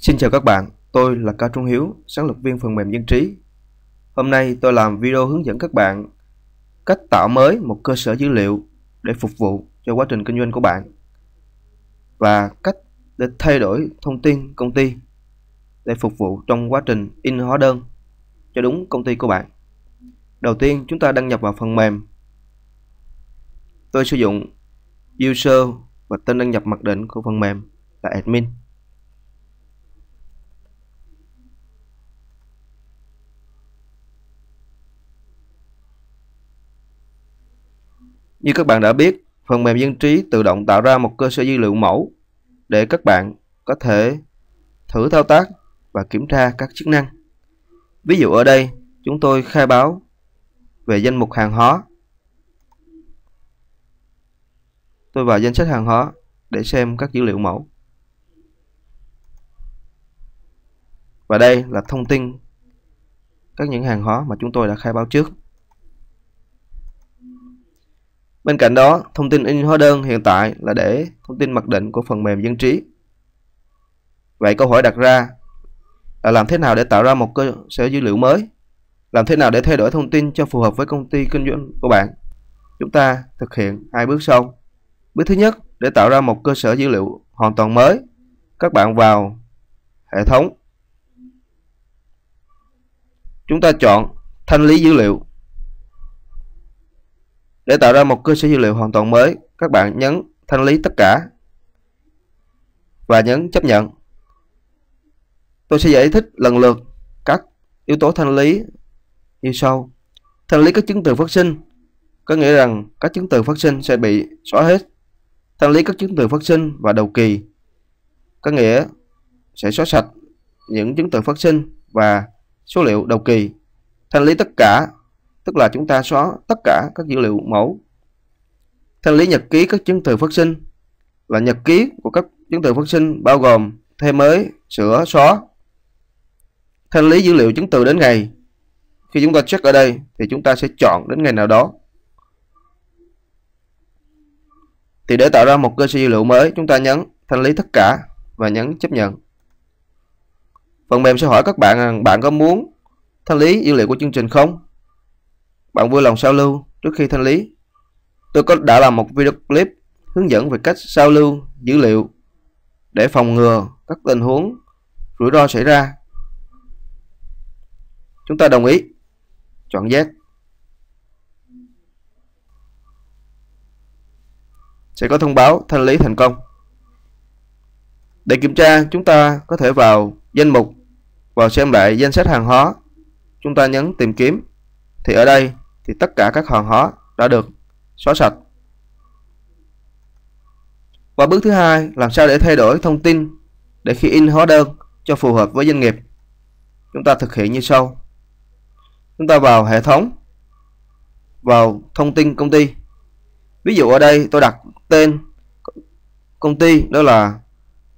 Xin chào các bạn, tôi là Cao Trung Hiếu, sáng lập viên phần mềm dân trí. Hôm nay tôi làm video hướng dẫn các bạn cách tạo mới một cơ sở dữ liệu để phục vụ cho quá trình kinh doanh của bạn và cách để thay đổi thông tin công ty để phục vụ trong quá trình in hóa đơn cho đúng công ty của bạn. Đầu tiên chúng ta đăng nhập vào phần mềm. Tôi sử dụng user và tên đăng nhập mặc định của phần mềm là admin. Như các bạn đã biết, phần mềm dân trí tự động tạo ra một cơ sở dữ liệu mẫu để các bạn có thể thử thao tác và kiểm tra các chức năng. Ví dụ ở đây, chúng tôi khai báo về danh mục hàng hóa. Tôi vào danh sách hàng hóa để xem các dữ liệu mẫu. Và đây là thông tin các những hàng hóa mà chúng tôi đã khai báo trước. Bên cạnh đó, thông tin in hóa đơn hiện tại là để thông tin mặc định của phần mềm dân trí. Vậy câu hỏi đặt ra là làm thế nào để tạo ra một cơ sở dữ liệu mới? Làm thế nào để thay đổi thông tin cho phù hợp với công ty kinh doanh của bạn? Chúng ta thực hiện hai bước sau. Bước thứ nhất, để tạo ra một cơ sở dữ liệu hoàn toàn mới, các bạn vào hệ thống. Chúng ta chọn thanh lý dữ liệu để tạo ra một cơ sở dữ liệu hoàn toàn mới, các bạn nhấn thanh lý tất cả và nhấn chấp nhận. Tôi sẽ giải thích lần lượt các yếu tố thanh lý như sau. Thanh lý các chứng từ phát sinh có nghĩa rằng các chứng từ phát sinh sẽ bị xóa hết. Thanh lý các chứng từ phát sinh và đầu kỳ có nghĩa sẽ xóa sạch những chứng từ phát sinh và số liệu đầu kỳ. Thanh lý tất cả tức là chúng ta xóa tất cả các dữ liệu mẫu. Thanh lý nhật ký các chứng từ phát sinh là nhật ký của các chứng từ phát sinh bao gồm thêm mới, sửa, xóa. Thanh lý dữ liệu chứng từ đến ngày. Khi chúng ta check ở đây thì chúng ta sẽ chọn đến ngày nào đó. Thì để tạo ra một cơ sở dữ liệu mới, chúng ta nhấn thanh lý tất cả và nhấn chấp nhận. Phần mềm sẽ hỏi các bạn rằng bạn có muốn thanh lý dữ liệu của chương trình không? Bạn vui lòng sao lưu trước khi thanh lý. Tôi có đã làm một video clip hướng dẫn về cách sao lưu dữ liệu để phòng ngừa các tình huống rủi ro xảy ra. Chúng ta đồng ý. Chọn Z. Sẽ có thông báo thanh lý thành công. Để kiểm tra, chúng ta có thể vào danh mục, và xem lại danh sách hàng hóa. Chúng ta nhấn tìm kiếm. Thì ở đây thì tất cả các hàng hóa đã được xóa sạch. Và bước thứ hai, làm sao để thay đổi thông tin để khi in hóa đơn cho phù hợp với doanh nghiệp. Chúng ta thực hiện như sau. Chúng ta vào hệ thống, vào thông tin công ty. Ví dụ ở đây tôi đặt tên công ty đó là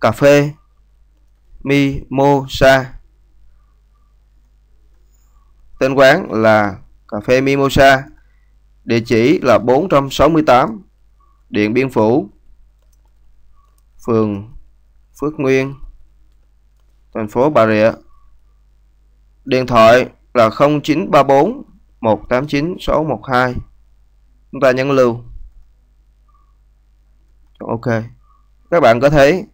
cà phê Mimosa. Tên quán là cà phê Mimosa. Địa chỉ là 468 Điện Biên Phủ, phường Phước Nguyên, thành phố Bà Rịa. Điện thoại là 0934 189 612 chúng ta nhấn lưu. Ok. Các bạn có thấy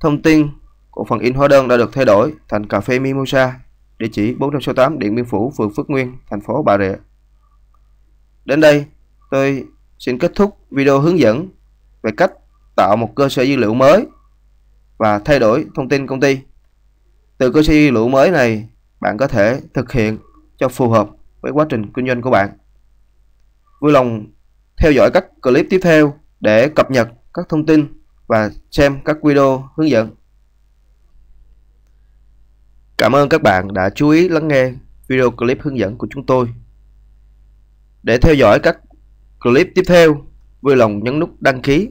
thông tin của phần in hóa đơn đã được thay đổi thành cà phê Mimosa? Địa chỉ 468 Điện Biên Phủ, phường Phước Nguyên, thành phố Bà Rịa. Đến đây, tôi xin kết thúc video hướng dẫn về cách tạo một cơ sở dữ liệu mới và thay đổi thông tin công ty. Từ cơ sở dữ liệu mới này, bạn có thể thực hiện cho phù hợp với quá trình kinh doanh của bạn. Vui lòng theo dõi các clip tiếp theo để cập nhật các thông tin và xem các video hướng dẫn. Cảm ơn các bạn đã chú ý lắng nghe video clip hướng dẫn của chúng tôi. Để theo dõi các clip tiếp theo, vui lòng nhấn nút đăng ký.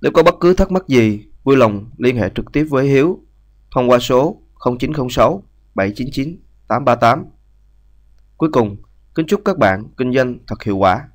Nếu có bất cứ thắc mắc gì, vui lòng liên hệ trực tiếp với Hiếu thông qua số 0906 799 838. Cuối cùng, kính chúc các bạn kinh doanh thật hiệu quả.